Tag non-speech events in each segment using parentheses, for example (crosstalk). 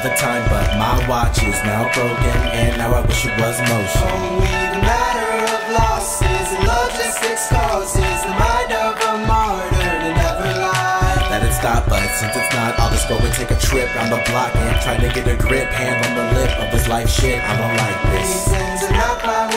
another time, but my watch is now broken, and now I wish it was motion. Only the matter of losses and logistics causes the mind of a martyr to never lie. Let it stop, but since it's not, I'll just go and take a trip round the block and try to get a grip, hand on the lip of this life shit. I don't like this. Reasons are not my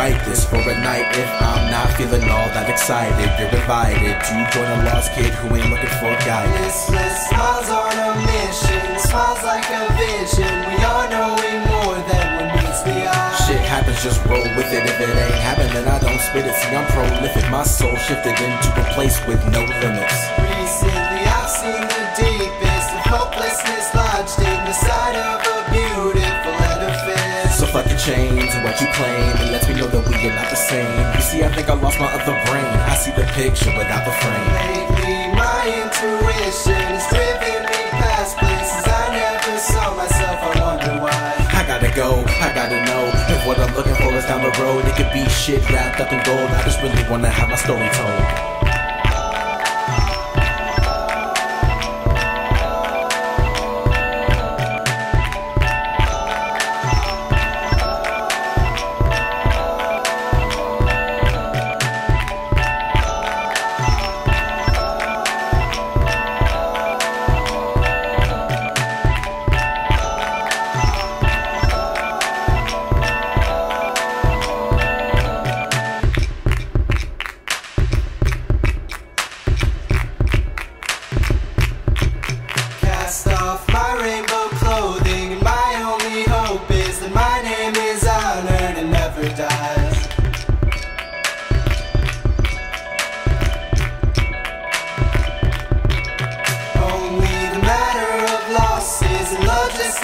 write this for a night if I'm not feeling all that excited. You're invited to join a lost kid who ain't looking for guidance. Listless smiles on a mission, smiles like a vision. We are knowing more than one meets the eye. Shit happens, just roll with it. If it ain't happening, then I don't spit it. See, I'm prolific. My soul shifted into a place with no limits. Recently, I've seen the deepest of hopelessness lodged in the side of edifice. So fuck your chains and what you claim. It lets me know that we are not the same. You see, I think I lost my other brain. I see the picture without the frame. Lately, my intuition is driven me past places I never saw myself. I wonder why. I gotta go, I gotta know if what I'm looking for is down the road. It could be shit wrapped up in gold. I just really wanna have my story told.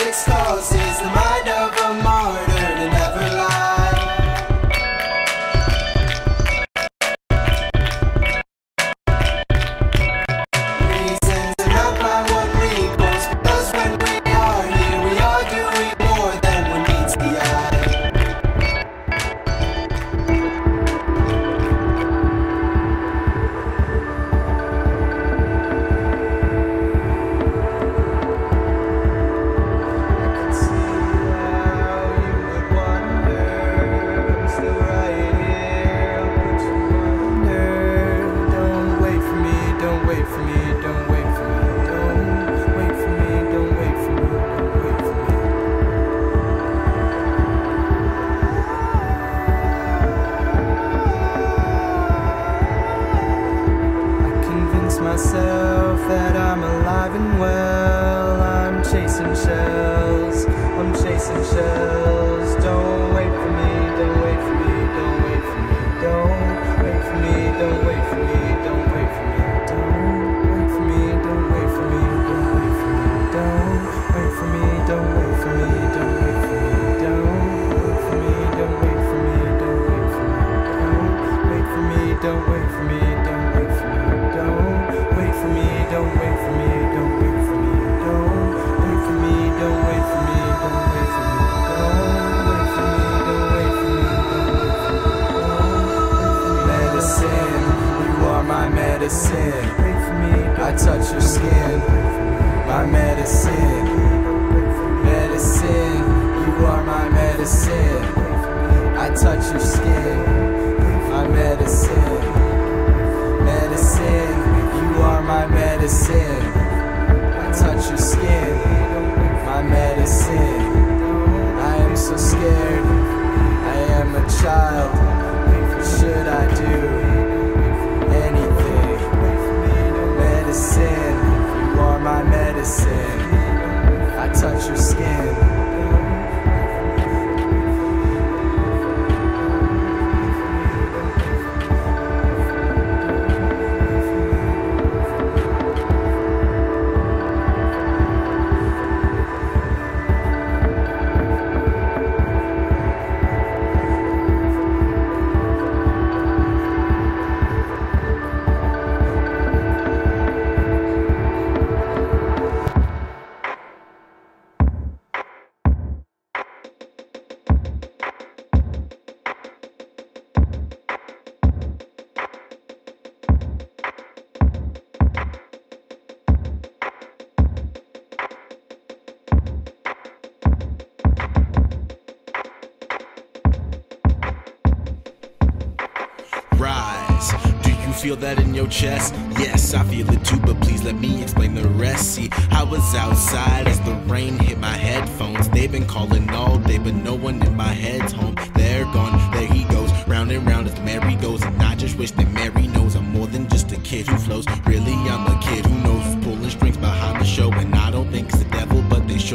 it's causing chasing shadows. Medicine. I touch your skin, my medicine. Medicine, you are my medicine. I touch your skin, my medicine. Medicine, you are my medicine. I touch your skin, my medicine. I am so scared, I am a child. Should I do said feel that in your chest? Yes, I feel it too, but please let me explain the rest. See, I was outside as the rain hit my headphones. They've been calling all day, but no one in my head's home. They're gone, there he goes, round and round as merry goes. And I just wish that Mary knows I'm more than just a kid who flows. Really, I'm a kid who knows pulling strings behind the show. And I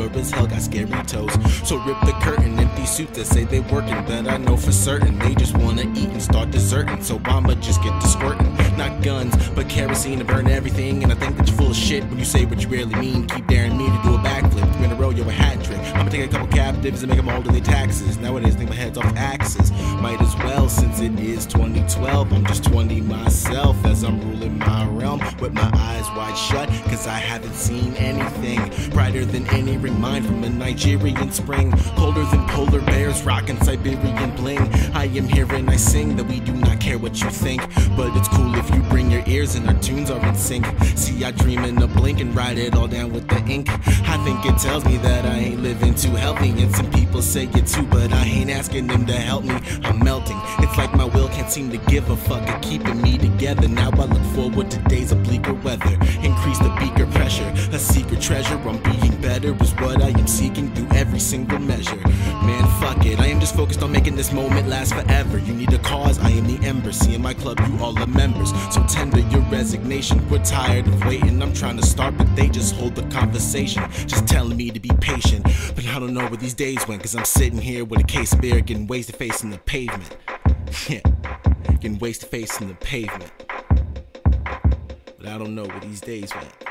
sure as hell got scary toes. So rip the curtain, empty suits that say they working, but I know for certain they just wanna eat and start deserting. So I'ma just get to squirting. Not guns, but kerosene to burn everything. And I think that you're full of shit when you say what you really mean. Keep daring me to do a backflip. Three in a row, you're a hat trick. I'ma take a couple captives and make them all do their taxes. Nowadays, think my head's off axes. Might as well, since it is 2012. I'm just 20 myself as I'm ruling my realm with my eyes wide shut. Cause I haven't seen anything brighter than any remind from a Nigerian spring. Colder than polar bears, rocking Siberian bling. I am here and I sing that we do not care what you think. But it's cool if you bring your ears and our tunes are in sync. See, I dream in a blink and write it all down with the ink. I think it tells me that I ain't living too healthy. And some people say it too, but I ain't asking them to help me. I'm melting. It's like my seem to give a fuck at keeping me together. Now I look forward to days of bleaker weather. Increase the beaker pressure. A secret treasure. I'm being better is what I am seeking through every single measure. Man, fuck it. I am just focused on making this moment last forever. You need a cause, I am the ember. See, in my club, you all are members. So tender your resignation. We're tired of waiting. I'm trying to start, but they just hold the conversation. Just telling me to be patient. But I don't know where these days went, cause I'm sitting here with a case of beer, getting wasted facing the pavement. (laughs) Yeah, getting wasted facing the pavement. But I don't know where these days went.